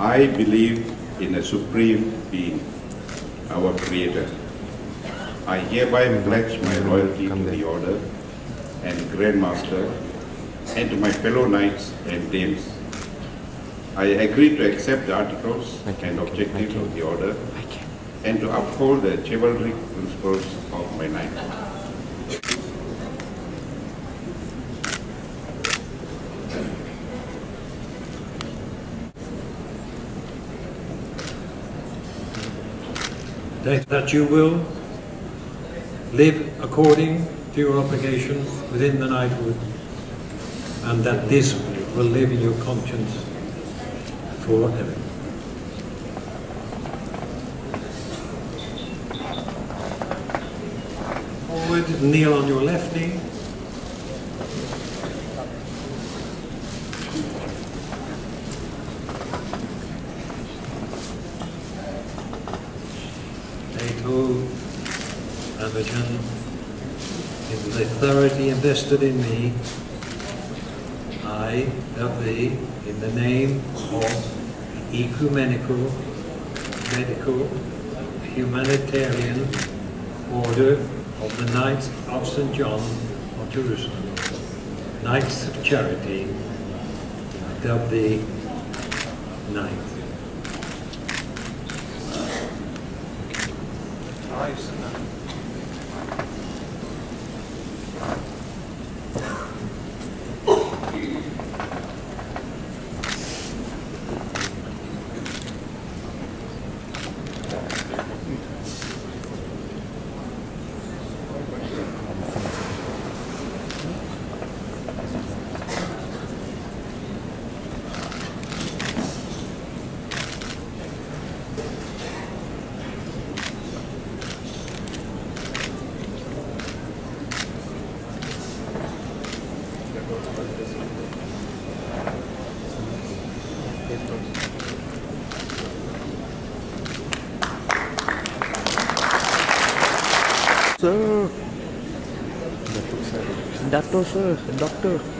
I believe in a supreme being, our Creator. I hereby pledge my loyalty to the Order and Grand Master and to my fellow knights and dames. I agree to accept the articles and objectives of the Order and to uphold the chivalric principles of my knight. That you will live according to your obligation within the knighthood, and that this will live in your conscience forever. Forward, kneel on your left knee. Take oath, Imogen, in the authority invested in me, I, of thee, in the name of ecumenical, medical, humanitarian order of the Knights of St. John of Jerusalem, Knights of Charity, of the 返してた。Sir. Dato sir, doctor.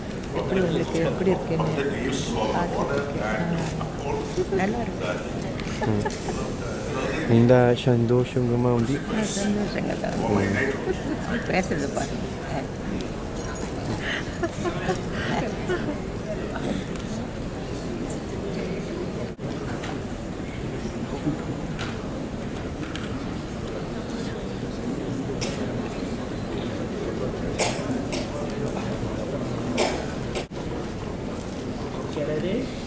எப்படி உங்களுக்கு எப்படி இருக்குன்னு நல்லா இருக்கு. இந்த சந்தோஷமா ఉంది ஆ, சந்தோஷங்க தான் பேசுறது பாருங்க. Charity.